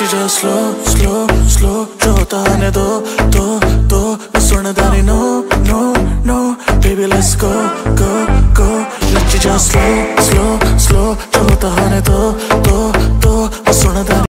चीज़ा slow slow slow जो होता आने दो तो तो मैं सुनदा नहीं no no no baby let's go go go नच चीज़ा स्लो स्लो स्लो जो होता आने दो तो तो मैं सुनदा